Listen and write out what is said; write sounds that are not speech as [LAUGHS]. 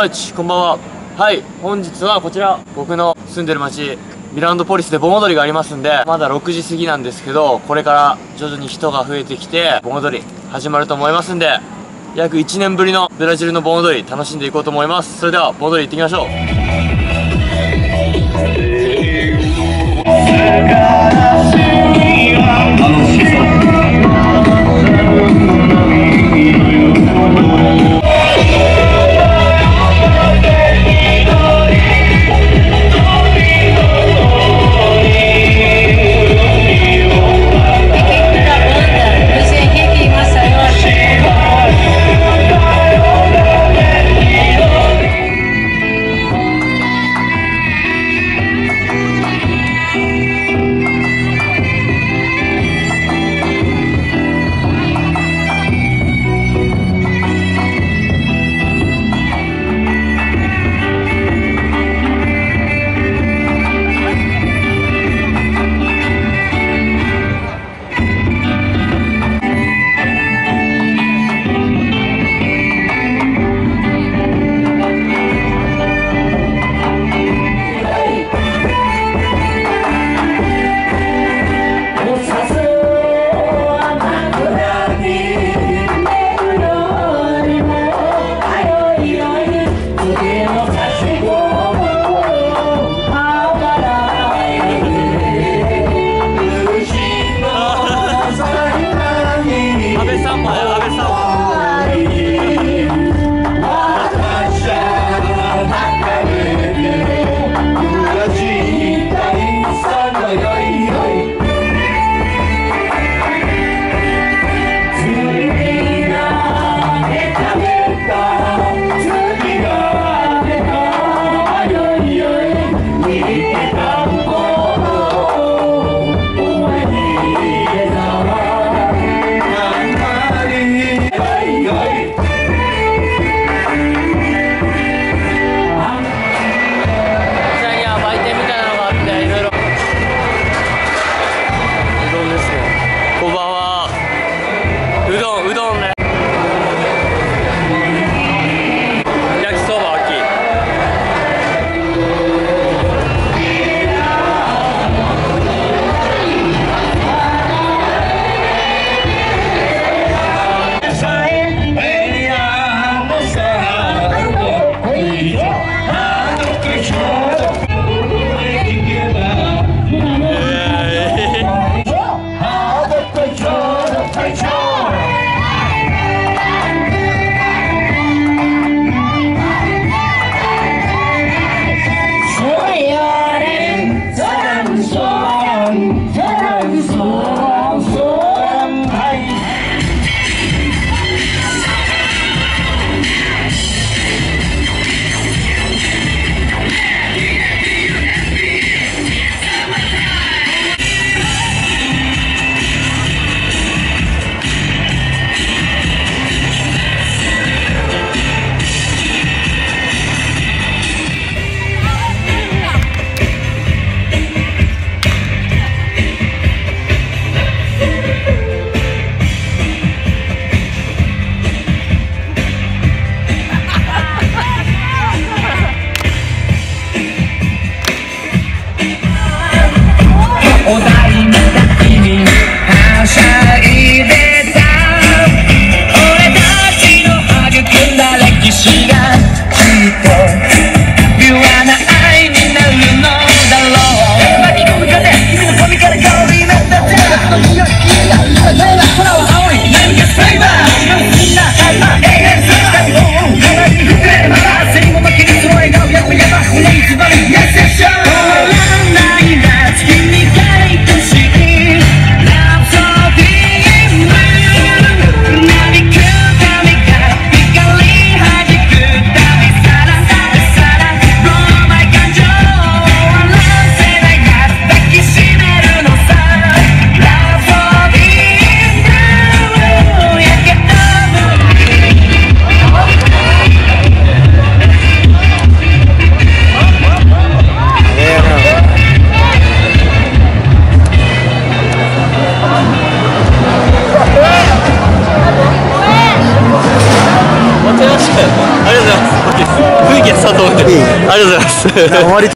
山内こんばんは。はい本日はこちら僕の住んでる町ミランドポリスで盆踊りがありますんでまだ6時過ぎなんですけどこれから徐々に人が増えてきて盆踊り始まると思いますんで約1年ぶりのブラジルの盆踊り楽しんでいこうと思います。それでは盆踊り行ってきましょう。我 [LAUGHS] 的